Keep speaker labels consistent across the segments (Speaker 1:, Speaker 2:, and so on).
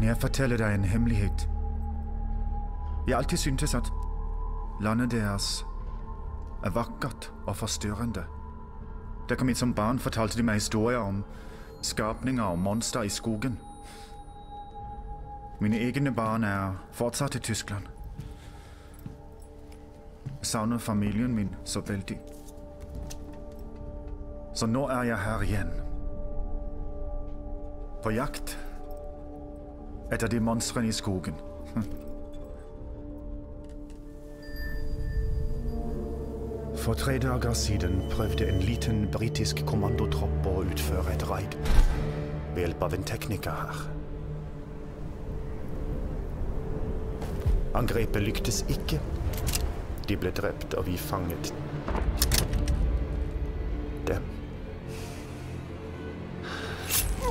Speaker 1: Kan jeg fortelle deg en hemmelighet? Jeg alltid syntes at landet deres er vakkert og forstyrrende. Da jeg kom hit som barn, fortalte de meg historier om skapninger og monstre i skogen. Mine egne barn er fortsatt i Tyskland. Jeg savner familien min så veldig. Så nå er jeg her igjen. På jakt etter de monstrene i skogen. For tre dager siden prøvde en liten britisk kommandotropp å utføre et raid ved hjelp av en tekniker her. Angrepet lyktes ikke. De ble drept, og vi fanget dem.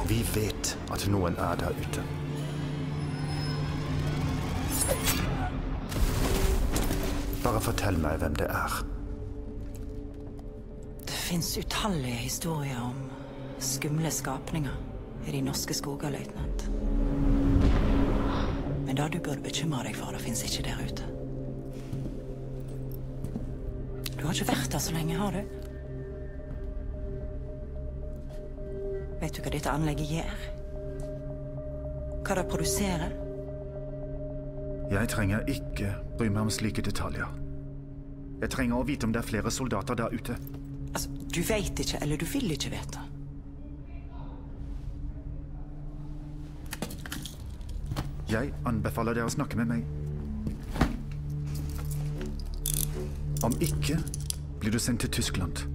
Speaker 1: Vi vet at noen er der ute. Bare fortell meg hvem det er.
Speaker 2: Det fins utallige historier om skumle skapninger i de norske skoger, løytnant. Men det du burde bekymre deg for, det fins ikke der ute. Du har ikke vært der så lenge, har du? Vet du hva dette anlegget gjør? Hva det produserer?
Speaker 1: Jeg trenger ikke bry meg om slike detaljer. Jeg trenger å vite om det er flere soldater der ute.
Speaker 2: Altså, du veit ikke, eller du vil ikke vite.
Speaker 1: Jeg anbefaler dere å snakke med meg. Om ikke blir du sendt til Tyskland.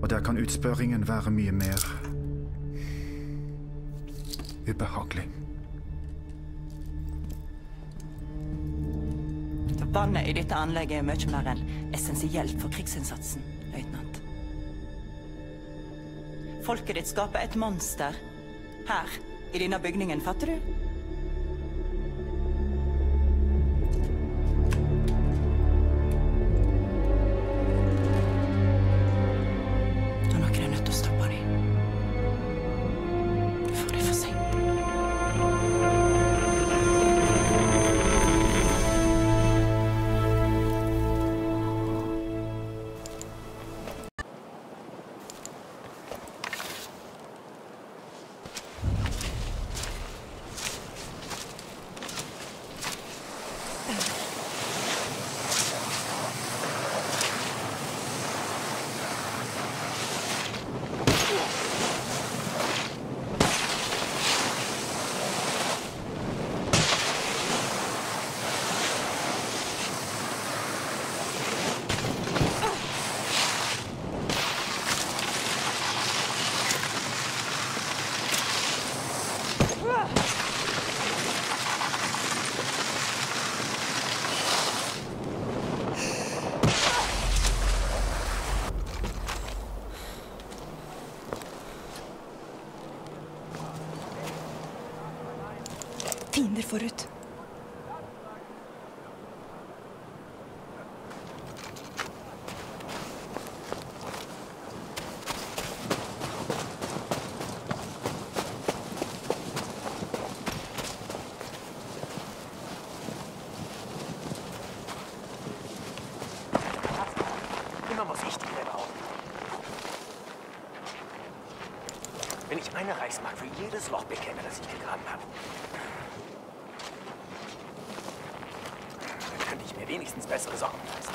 Speaker 1: Og der kan utspørringen være mye mer ubehagelig.
Speaker 2: Vannet i dette anlegget er mye mer enn essensielt for krigsinnsatsen, løytnant. Folket ditt skaper et monster her, i denne bygningen, fatter du?
Speaker 3: Jedes Loch bekäme, das ich gegraben habe, dann könnte ich mir wenigstens bessere Socken leisten.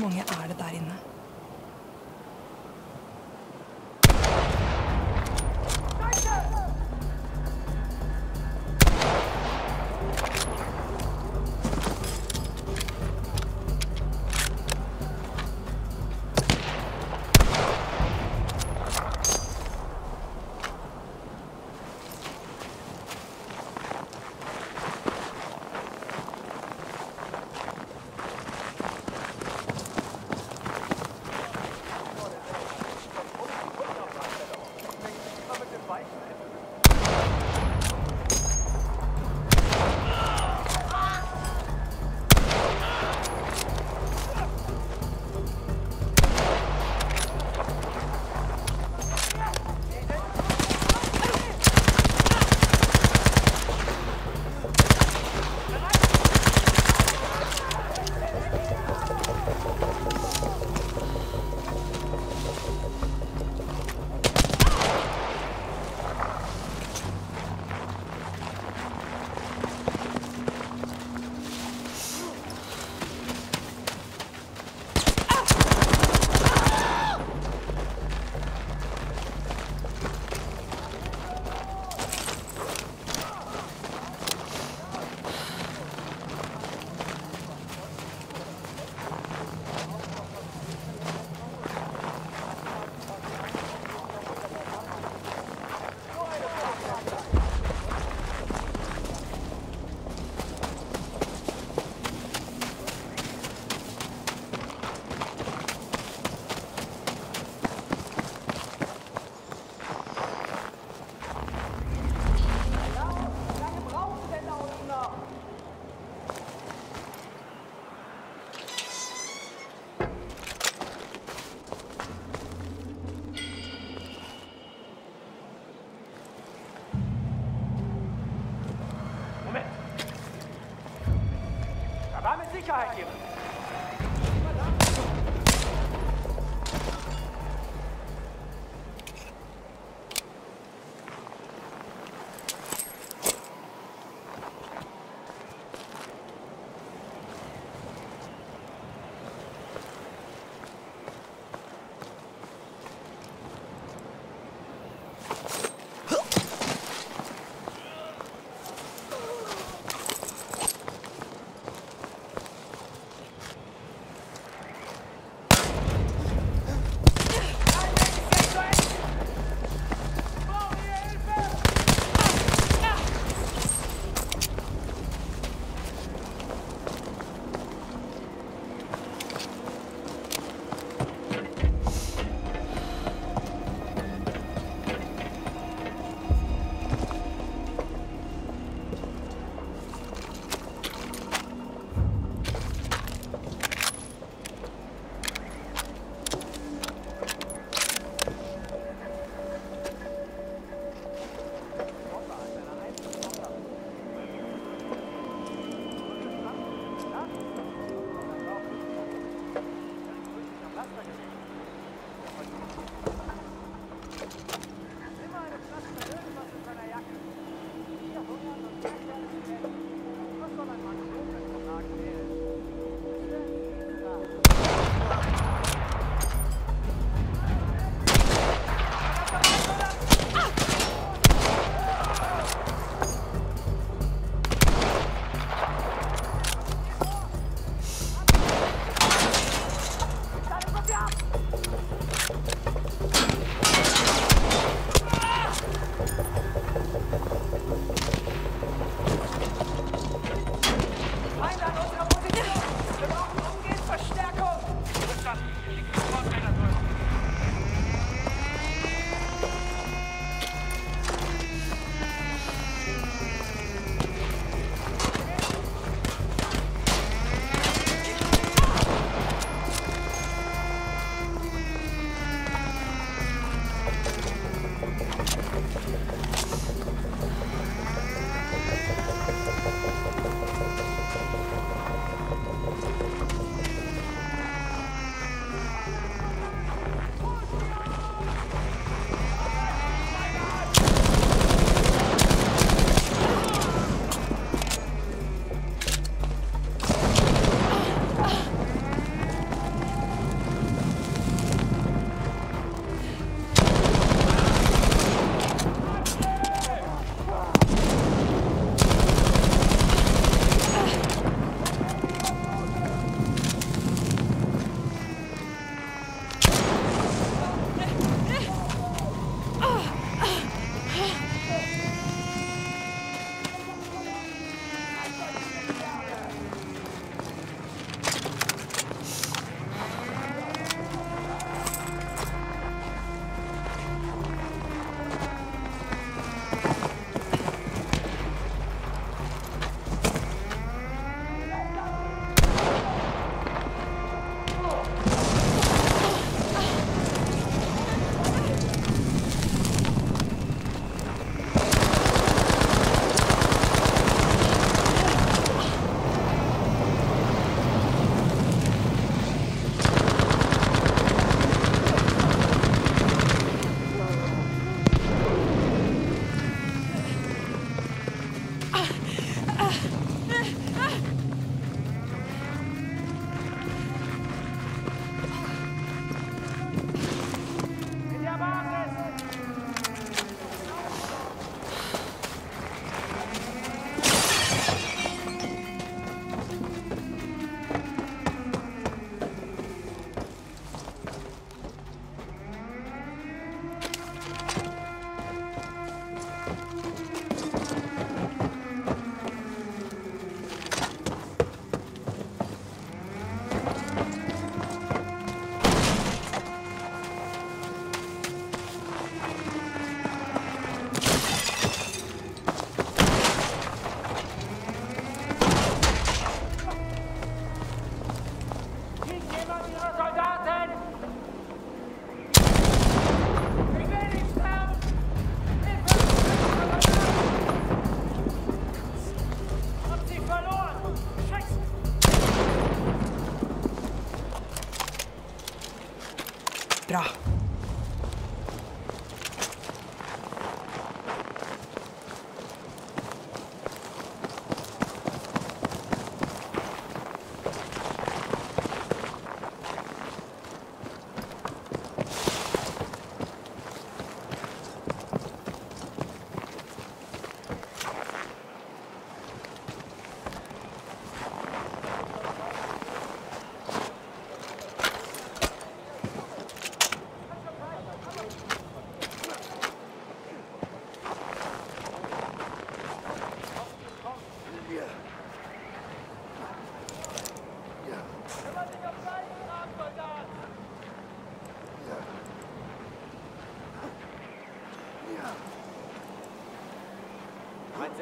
Speaker 3: 梦魇二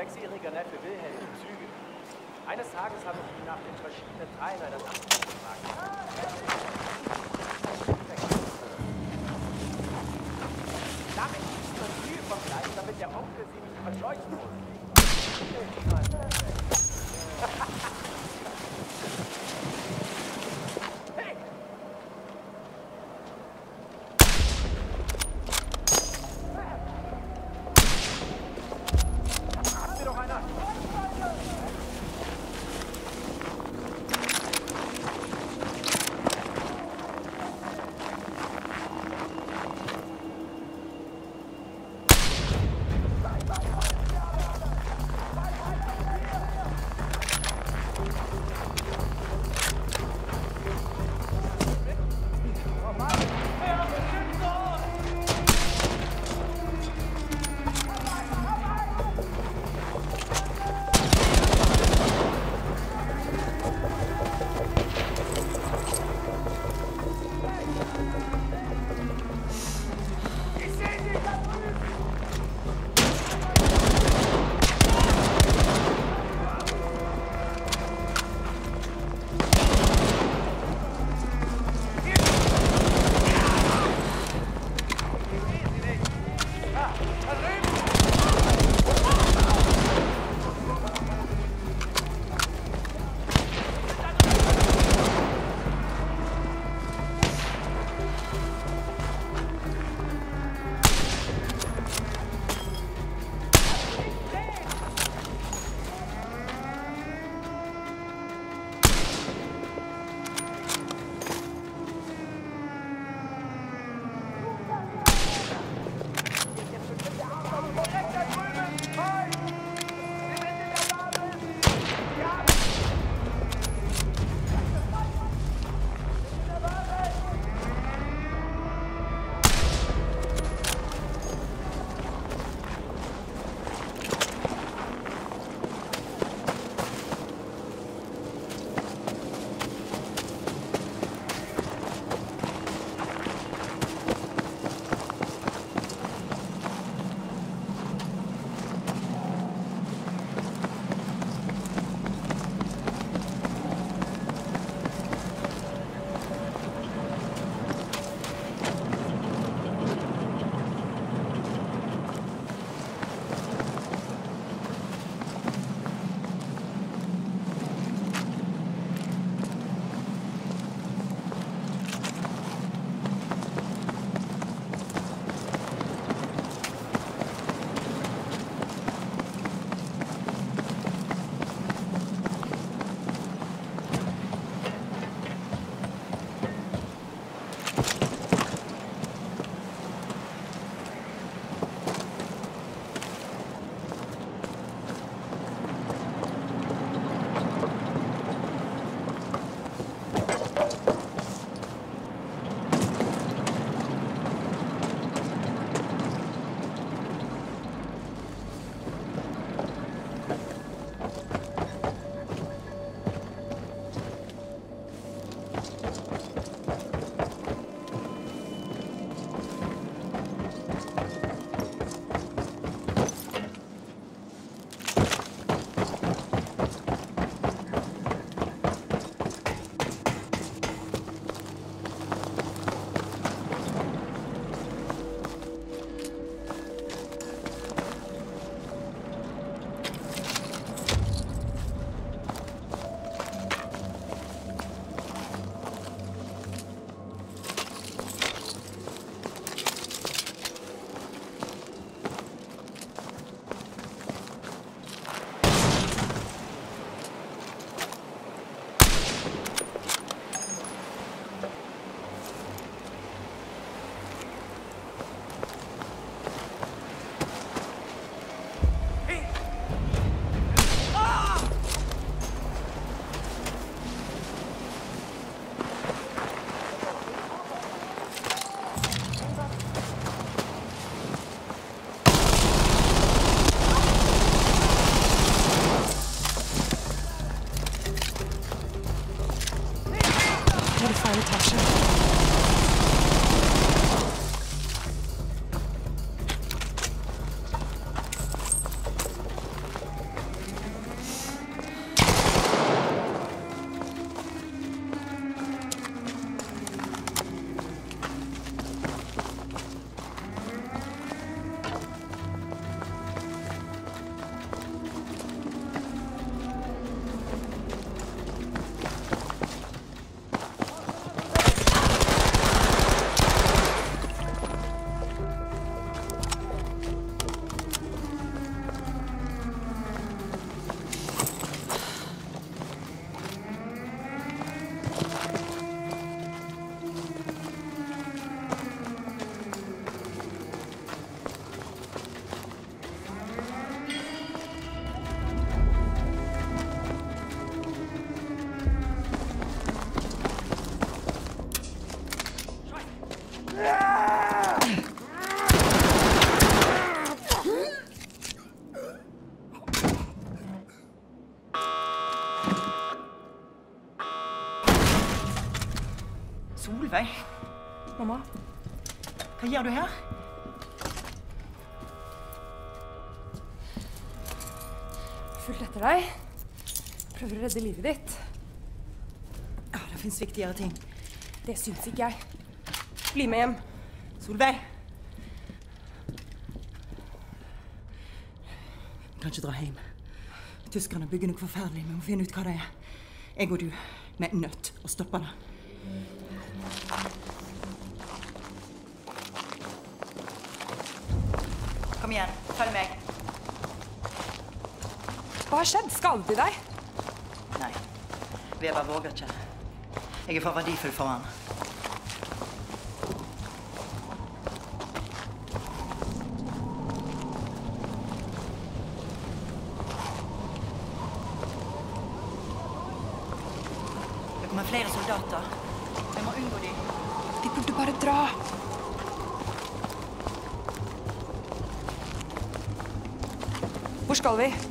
Speaker 3: sechsjähriger Neffe Wilhelm in Züge. Eines Tages habe ich ihn nach den verschiedenen Teilen einer Nachricht gefragt.
Speaker 2: Gjør du her?
Speaker 4: fulgt etter deg. Prøver å redde livet ditt.
Speaker 2: Ja, det fins viktigere ting.
Speaker 4: Det syns ikke jeg. Bli med hjem.
Speaker 2: Solveig! Vi kan ikke dra hjem. Tyskerne bygger noe forferdelig. Vi må finne ut hva det er. Jeg og du, vi er nødt å stoppe det. Kom igjen, følg meg.
Speaker 4: Hva har skjedd? Skadet de deg?
Speaker 2: Nei, Weber våger ikke. Jeg er for verdifull for han. Scully.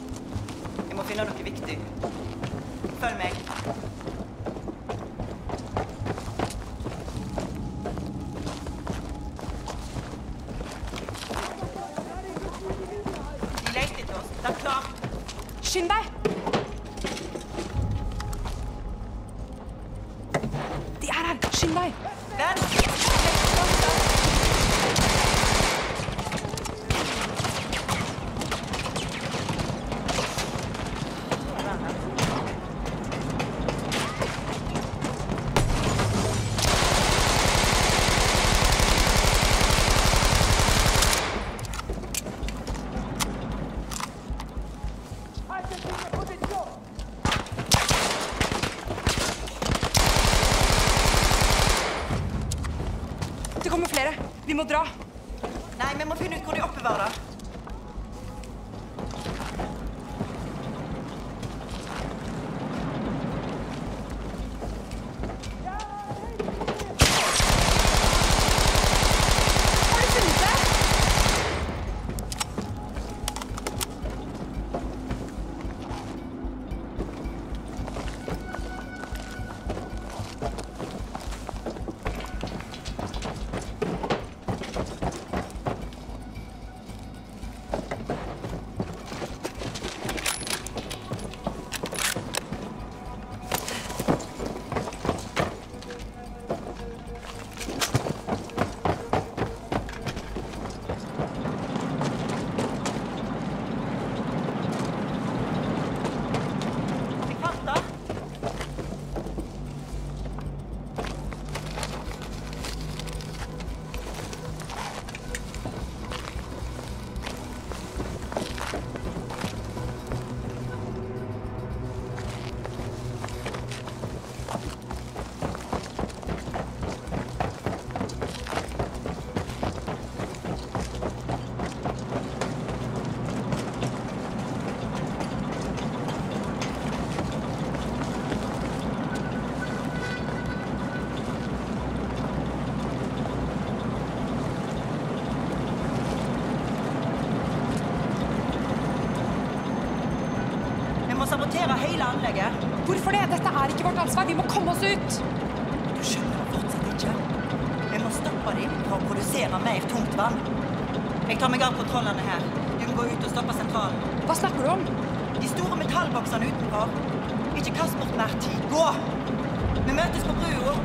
Speaker 4: Hvorfor det? Dette er ikke vårt ansvar. Vi må komme oss ut.
Speaker 2: Du skjønner fortsatt ikke. Vi må stoppe dem fra å produsere mer tungtvann. Jeg tar meg av kontrollene her. Du må gå ut og stoppe sentralen.
Speaker 4: Hva snakker du om?
Speaker 2: De store metallboksene utenfor. Ikke kast bort mer tid. Gå! Vi møtes på brua.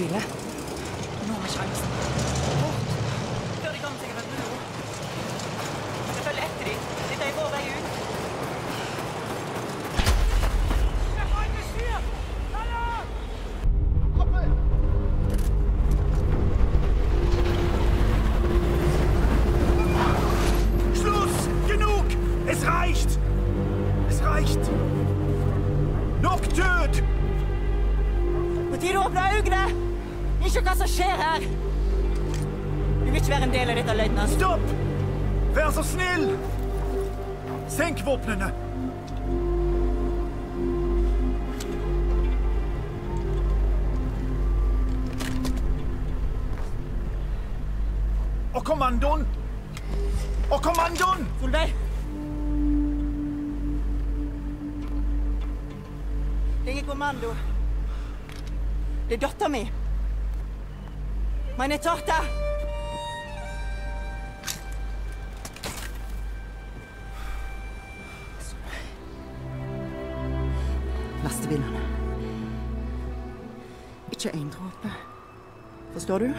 Speaker 1: いい。våpnene. Og kommandoen! Og kommandoen!
Speaker 2: Følg med! Det kommando. Det er dattera mi. Meine Tochter!
Speaker 5: toru.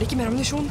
Speaker 5: Har ikke mer ammunisjon.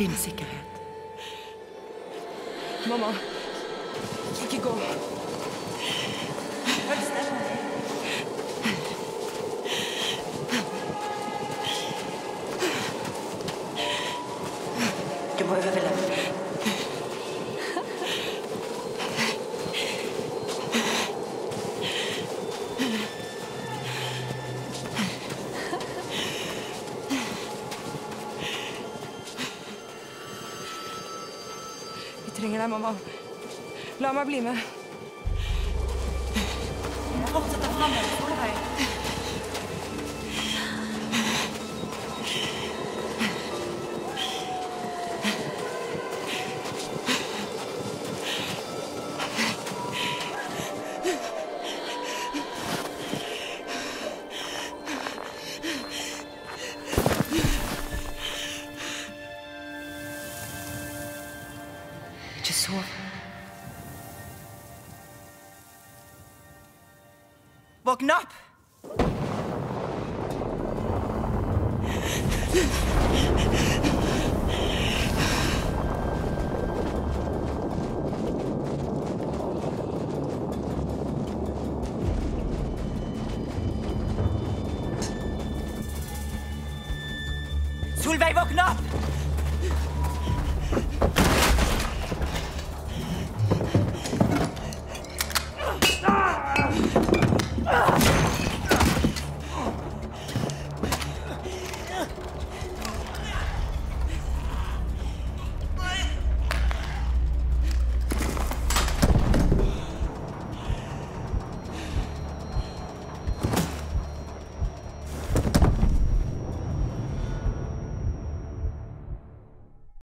Speaker 2: For din sikkerhet.
Speaker 4: Mamma. Ikke gå. Trenger deg, mamma. La meg bli med.
Speaker 2: Jeg fortsetter